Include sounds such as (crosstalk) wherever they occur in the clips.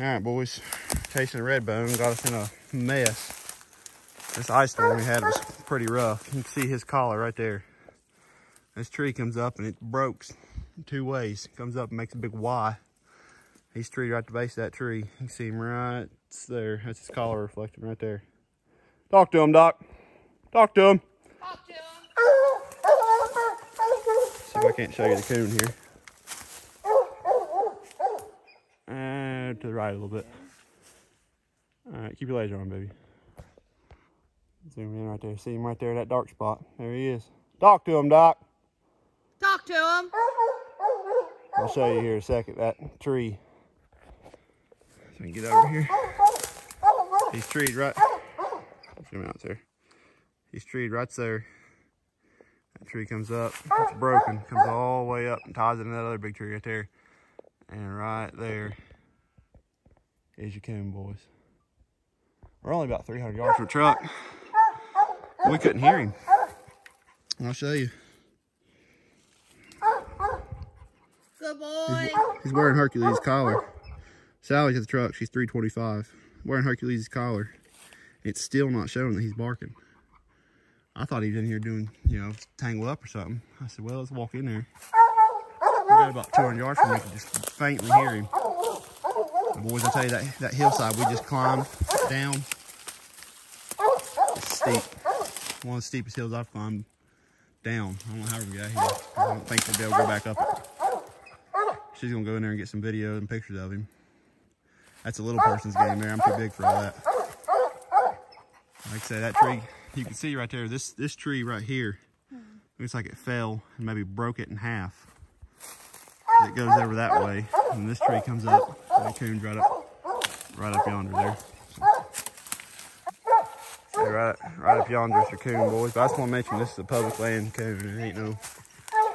All right, boys. Chasing a redbone got us in a mess. This ice storm we had was pretty rough. You can see his collar right there. This tree comes up and it breaks two ways. It comes up and makes a big Y. He's treed right at the base of that tree. You can see him right there. That's his collar reflecting right there. Talk to him, Doc. Talk to him. Talk to him. See if I can't show you the coon here. And to the right a little bit. All right, keep your laser on, baby. Zoom in right there. See him right there, that dark spot. There he is. Talk to him, Doc. Talk to him. I'll show you here in a second, that tree. So we can get over here. He's treed right. Zoom out there. He's treed right there. That tree comes up, it's broken, comes all the way up and ties into that other big tree right there. And right there is your coon, boys. We're only about 300 yards from the truck. We couldn't hear him. I'll show you. Good boy. He's wearing Hercules' collar. Sally's at the truck. She's 325. Wearing Hercules' collar. It's still not showing that he's barking. I thought he was in here doing, you know, tangle up or something. I said, well, let's walk in there. We got about 200 yards from him. You can just faintly hear him. Boys, I tell you, that, that hillside we just climbed down. Steep. One of the steepest hills I've climbed down. I don't know how get out here. I don't think we'll be able to go back up. She's gonna go in there and get some videos and pictures of him. That's a little person's game there. I'm too big for all that. Like I said, that tree, you can see right there, this this tree right here, looks like it fell and maybe broke it in half. It goes over that way, and this tree comes up, coon's right up, right up yonder there. So, right, right up yonder is your coon, boys. But I just want to mention this is a public land coon. It ain't no,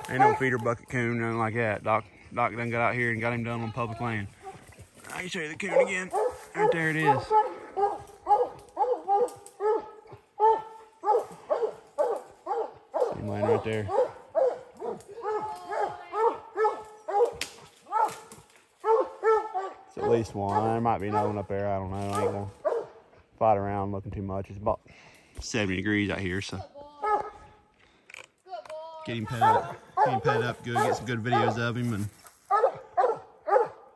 ain't no feeder bucket coon, nothing like that. Doc Doc done got out here and got him done on public land. I can show you the coon again. Right there it is. Him laying right there. It's at least one. There might be another one up there. I don't know. I ain't gonna fight around looking too much. It's about 70 degrees out here, so get him petted up. Get him petted up good. Get some good videos of him and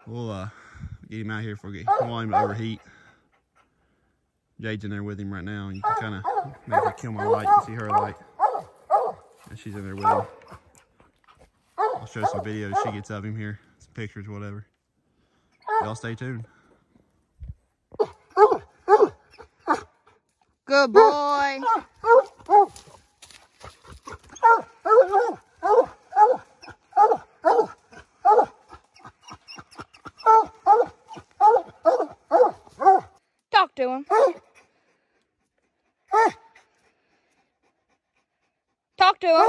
we'll uh get him out here for get don't want him to overheat. Jade's in there with him right now. and You can kind of her kill my light. and see her light. And she's in there with him. I'll show some videos she gets of him here. Some pictures, whatever. Y'all stay tuned. Good boy. Talk to him. Talk to him.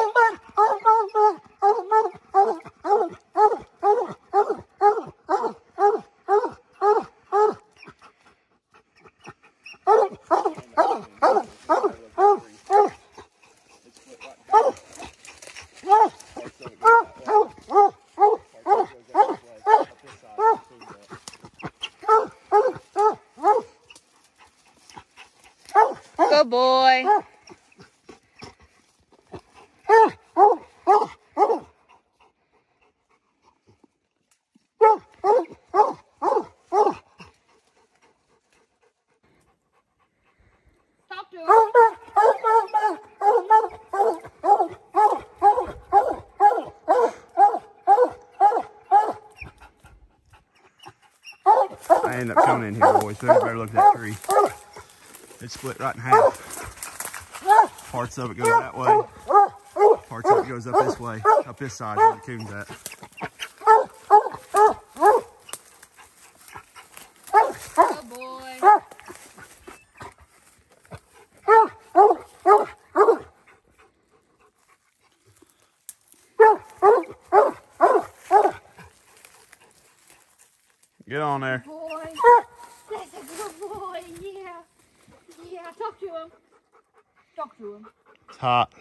(laughs) Good boy. Talk to him. I end up coming in here, boys. So you better look at that tree. It's split right in half. Parts of it go that way. Parts of it goes up this way, up this side where the coon's at. Good boy. Get on there. Boy. That's a good boy. Yeah. Yeah. Talk to Talk to him. It's hot.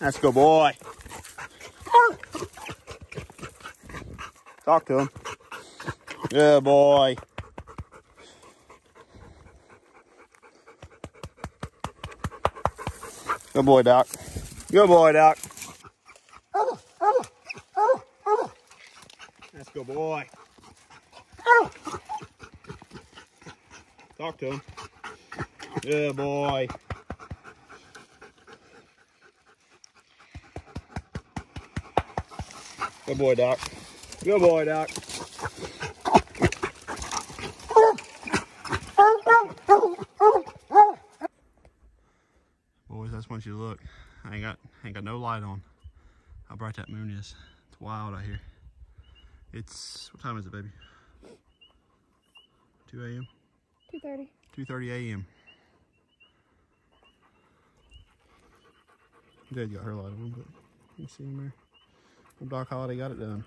That's a good boy. Talk to him. Good boy. Good boy, Doc. Good boy, Doc. That's a good boy. Talk to him. Good boy. Good boy, Doc. Good boy, Doc. Boys, that's once you look. I ain't got ain't got no light on. How bright that moon is. It's wild out here. It's what time is it, baby? 2 a.m. 2.30. 2:30 a.m. Dad got her light on, but you see him there. Old Doc Holiday got it done.